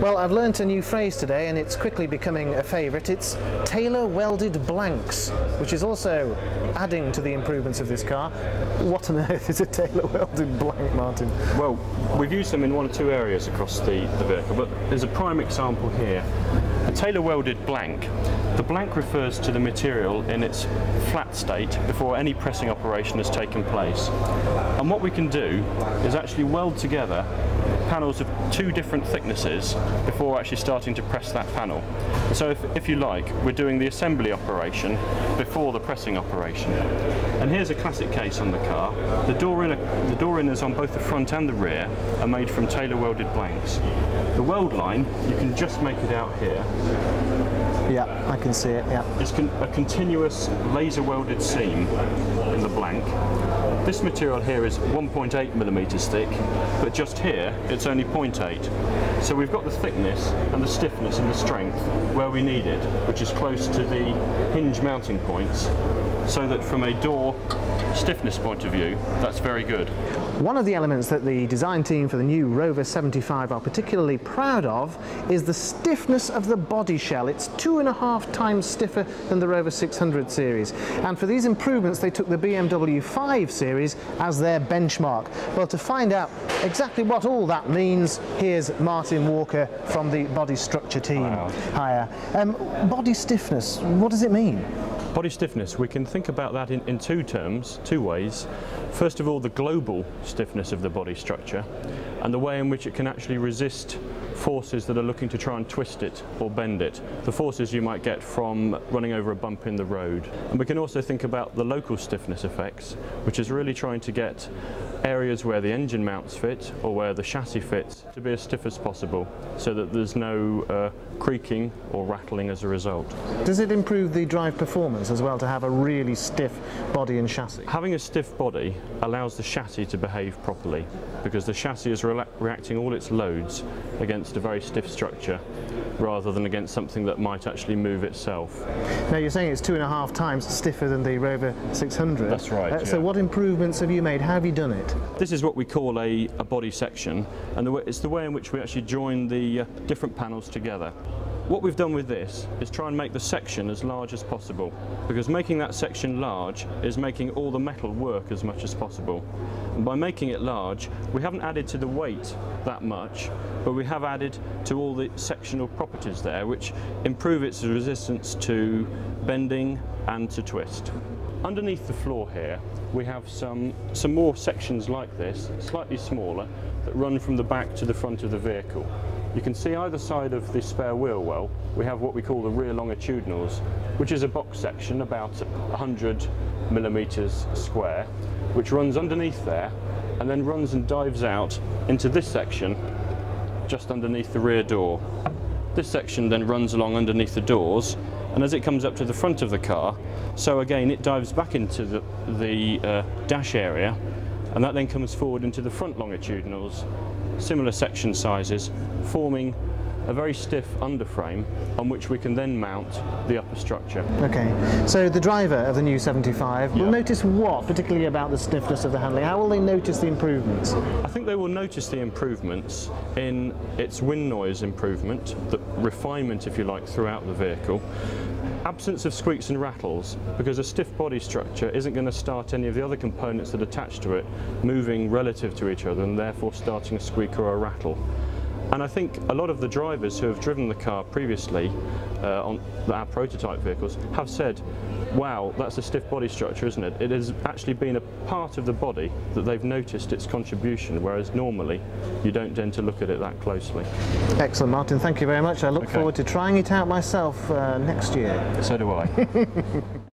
Well, I've learnt a new phrase today and it's quickly becoming a favourite. It's tailor welded blanks, which is also adding to the improvements of this car. What on earth is a tailor welded blank, Martin? Well, we've used them in one or two areas across the, the vehicle, but there's a prime example here. A tailor welded blank. The blank refers to the material in its flat state before any pressing operation has taken place. And what we can do is actually weld together panels of two different thicknesses before actually starting to press that panel. So if, if you like, we're doing the assembly operation before the pressing operation. And here's a classic case on the car. The door, inner, the door inners on both the front and the rear are made from tailor welded blanks. The weld line, you can just make it out here. Yeah, I can see it, yeah. It's con a continuous laser welded seam in the blank. This material here is 1.8 millimeters thick, but just here it's only 0.8. So we've got the thickness and the stiffness and the strength where we need it, which is close to the hinge mounting points, so that from a door stiffness point of view, that's very good. One of the elements that the design team for the new Rover 75 are particularly proud of is the stiffness of the body shell. It's two and a half times stiffer than the Rover 600 series. And for these improvements, they took the BMW 5 Series as their benchmark. Well, to find out exactly what all that means, here's Martin Walker from the body structure team. Hiya. Um, body stiffness, what does it mean? Body stiffness, we can think about that in, in two terms, two ways. First of all, the global stiffness of the body structure and the way in which it can actually resist forces that are looking to try and twist it or bend it. The forces you might get from running over a bump in the road. And we can also think about the local stiffness effects, which is really trying to get areas where the engine mounts fit or where the chassis fits to be as stiff as possible so that there's no uh, creaking or rattling as a result. Does it improve the drive performance as well to have a really stiff body and chassis? Having a stiff body allows the chassis to behave properly because the chassis is re reacting all its loads against a very stiff structure rather than against something that might actually move itself. Now you're saying it's two and a half times stiffer than the Rover 600. That's right. Uh, so what improvements have you made? How have you done it? This is what we call a, a body section and the way, it's the way in which we actually join the uh, different panels together. What we've done with this is try and make the section as large as possible because making that section large is making all the metal work as much as possible. And by making it large, we haven't added to the weight that much, but we have added to all the sectional properties there which improve its resistance to bending and to twist. Underneath the floor here, we have some, some more sections like this, slightly smaller, that run from the back to the front of the vehicle. You can see either side of the spare wheel well, we have what we call the rear longitudinals, which is a box section about 100 millimeters square, which runs underneath there and then runs and dives out into this section just underneath the rear door. This section then runs along underneath the doors and as it comes up to the front of the car, so again it dives back into the, the uh, dash area and that then comes forward into the front longitudinals, similar section sizes, forming a very stiff underframe on which we can then mount the upper structure. Okay, so the driver of the new 75 will notice what, particularly about the stiffness of the handling? How will they notice the improvements? I think they will notice the improvements in its wind noise improvement, the refinement, if you like, throughout the vehicle, absence of squeaks and rattles because a stiff body structure isn't going to start any of the other components that attach to it moving relative to each other and therefore starting a squeak or a rattle. And I think a lot of the drivers who have driven the car previously uh, on our prototype vehicles have said, wow, that's a stiff body structure, isn't it? It has actually been a part of the body that they've noticed its contribution, whereas normally you don't tend to look at it that closely. Excellent, Martin. Thank you very much. I look okay. forward to trying it out myself uh, next year. So do I.